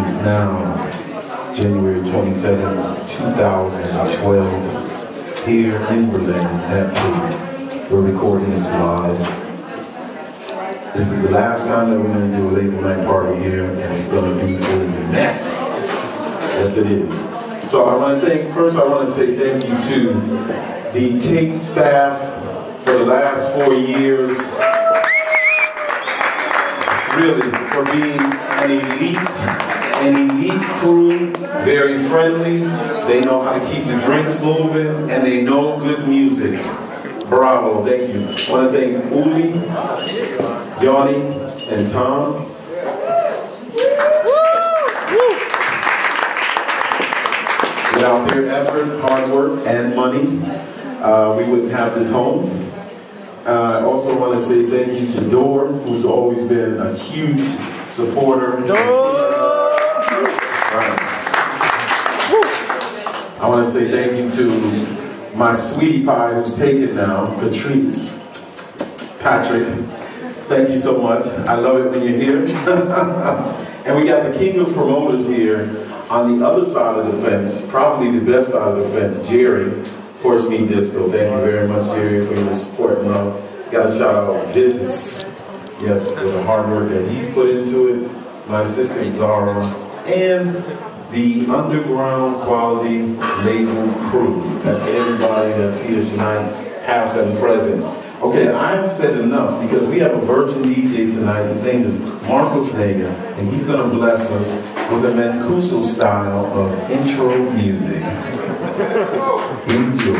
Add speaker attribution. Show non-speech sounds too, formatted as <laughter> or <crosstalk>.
Speaker 1: is now January 27, 2012, here in Berlin at 2. We're recording this live. This is the last time that we're going to do a label night party here, and it's going to be a mess. Yes, it is. So I want to thank, first I want to say thank you to the tape staff for the last four years really, for being an elite, an elite crew, very friendly. They know how to keep the drinks moving, and they know good music. Bravo, thank you. I want to thank Uli, Yoni, and Tom. Without their effort, hard work, and money, uh, we wouldn't have this home. Uh, I also want to say thank you to Dor, who's always been a huge supporter. I to say thank you to my sweetie pie who's taken now, Patrice, Patrick. Thank you so much. I love it when you're here. <laughs> and we got the king of promoters here on the other side of the fence, probably the best side of the fence, Jerry, Horse Meat Disco. Thank you very much, Jerry, for your support and love. Got to shout out Vince, yes, for the hard work that he's put into it. My assistant Zara, and the underground quality label crew. That's everybody that's here tonight, past and present. Okay, I've said enough because we have a virgin DJ tonight. His name is Marcos Nega, and he's going to bless us with a Mancuso style of intro music. <laughs> Enjoy.